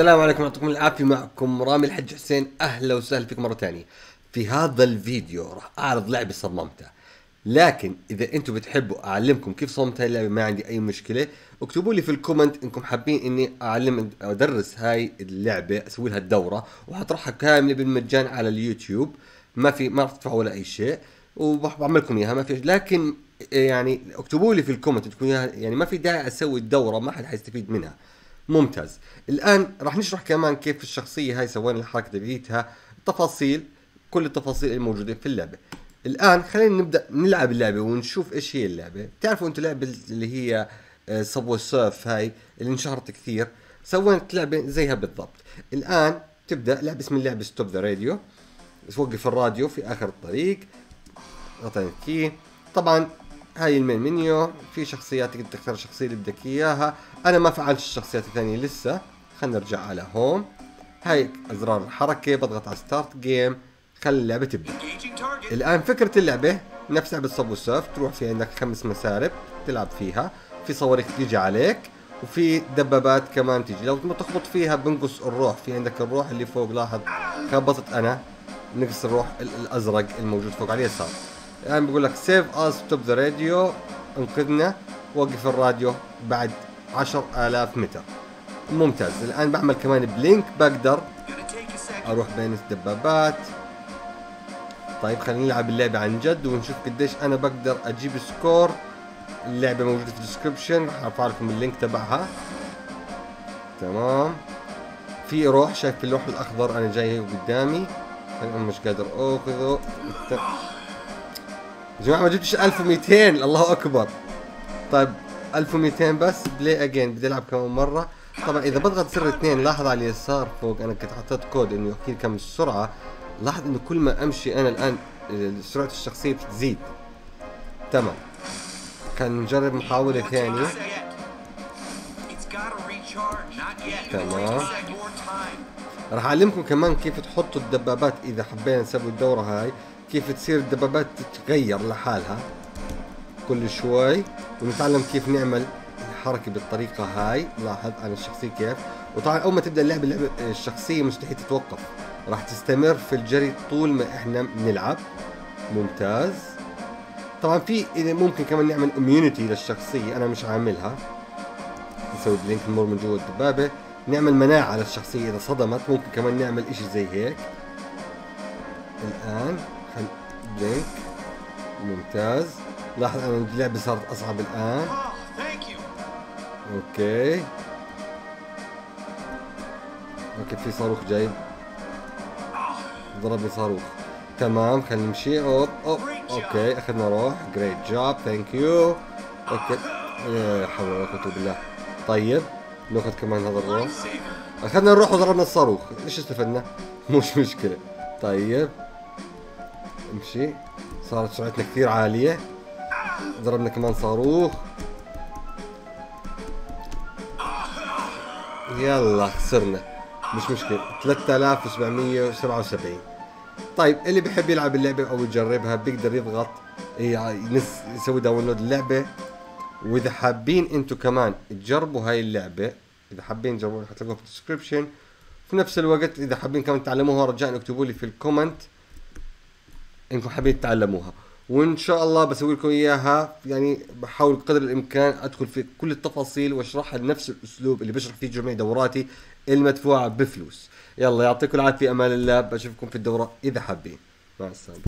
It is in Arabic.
السلام عليكم يعطيكم العافية معكم رامي الحج حسين. أهلا وسهلا فيكم مرة ثانية. في هذا الفيديو راح أعرض لعبة صممتها. لكن إذا أنتم بتحبوا أعلمكم كيف صممت هاي اللعبة ما عندي أي مشكلة. اكتبوا لي في ال comment إنكم حابين إني أعلم أدرس هاي اللعبة أسوي لها الدورة وحطرحها كاملة بالمجان على اليوتيوب. ما في ما راح تدفعوا ولا أي شيء وبعمل لكم إياها ما في لكن يعني اكتبوا لي في ال comment تكون يعني ما في داعي أسوي الدورة ما حد حيستفيد منها. ممتاز. الآن راح نشرح كمان كيف الشخصية هاي سوينا الحركة تبعيتها تفاصيل كل التفاصيل الموجوده في اللعبة. الآن خلينا نبدأ نلعب اللعبة ونشوف إيش هي اللعبة. بتعرفوا أنتم لعبة اللي هي Subway Surf هاي اللي انشهرت كثير. سويت لعبة زيها بالضبط. الآن تبدأ لعبه اسم اللعبة stop the radio توقف الراديو في آخر الطريق. اضغط any key طبعا هاي ال main menu في شخصيات تقدر تختار الشخصيه اللي بدك إياها. أنا ما فعلت الشخصيات الثانية لسه خلينا نرجع على home هاي أزرار الحركة بضغط على start game خلي اللعبة تبدأ. الآن فكرة اللعبة نفس لعبة Subway Surf تروح في عندك خمس مسارب تلعب فيها. في صواريخ تيجي عليك وفي دبابات كمان تيجي. لو تخبط فيها بنقص الروح. في عندك الروح اللي فوق لاحظ خبطت أنا نقص الروح الأزرق الموجود فوق على اليسار. الان بقول لك save us stop the radio انقذنا وقف الراديو بعد 10000 متر. ممتاز. الآن بعمل كمان blink بقدر أروح بين الدبابات. طيب خلينا نلعب اللعبة عن جد ونشوف قديش أنا بقدر أجيب score اللعبة موجودة في ال description راح ارفع لكم ال link تبعها. تمام. في روح شايف الروح الأخضر أنا جاي قدامي. أنا مش قادر أخذه. يا جماعة ما جبتش 1200 الله أكبر. طيب 1200 بس. play again بدي ألعب كمان مرة. طبعا إذا بضغط زر اثنين لاحظ على اليسار فوق أنا كنت حطيت كود إنه يحكي كم السرعه لاحظ إنه كل ما أمشي أنا الآن سرعة الشخصية بتزيد تمام. كان نجرب محاولة ثانية. تمام. راح أعلمكم كمان كيف تحطوا الدبابات إذا حبينا نسوي الدوره هاي كيف تصير الدبابات تتغير لحالها. كل شوي ونتعلم كيف نعمل الحركة بالطريقة هاي. لاحظ أنا الشخصية كيف. وطبعا أول ما تبدأ اللعبة اللعبة الشخصية مستحيل تتوقف. راح تستمر في الجري طول ما إحنا بنلعب. ممتاز. طبعا في إذا ممكن كمان نعمل immunity للشخصية أنا مش عاملها. نسوي blink نمر من جوا الدبابة. نعمل مناعة للشخصية إذا صدمت. ممكن كمان نعمل إشي زي هيك. الآن خل blink. ممتاز. لاحظ أن اللعبة صارت أصعب الآن. okay. okay في صاروخ جاي. ضربني صاروخ. تمام خلينا نمشي. أوب أوب. okay أخذنا روح. great job thank you okay. لا حول ولا قوة بالله. طيب. ناخذ كمان هذا الروح أخذنا الروح وضربنا الصاروخ. إيش استفدنا؟ مش مشكلة. طيب. امشي. صارت سرعتنا كثير عالية. ضربنا كمان صاروخ. يلا خسرنا. مش مشكلة. 3777 طيب اللي بحب يلعب اللعبة أو يجربها بيقدر يضغط. يسوي download اللعبة وإذا حابين أنتم كمان تجربوا هاي اللعبة إذا حابين تجربوها حتلاقوها في ال description في نفس الوقت إذا حابين كمان تتعلموها رجاء اكتبوا لي في ال comment إنكم حابين تتعلموها. وإن شاء الله بسوي لكم إياها يعني بحاول قدر الإمكان أدخل في كل التفاصيل واشرحها بنفس الأسلوب اللي بشرح فيه جميع دوراتي المدفوعة بفلوس. يلا يعطيكم العافية أمان الله. بشوفكم في الدورة إذا حابين. مع السلامة.